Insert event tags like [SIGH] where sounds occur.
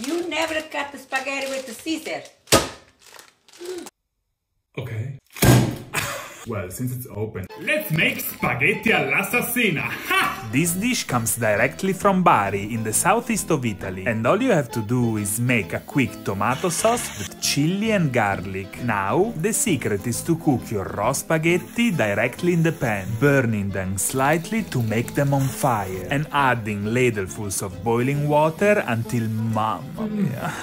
You never cut the spaghetti with the scissors. Okay. [LAUGHS] Well, since it's open, let's make spaghetti all'assassina! Ha! This dish comes directly from Bari in the southeast of Italy, and all you have to do is make a quick tomato sauce with chili and garlic. Now, the secret is to cook your raw spaghetti directly in the pan, burning them slightly to make them on fire, and adding ladlefuls of boiling water until mamma mia.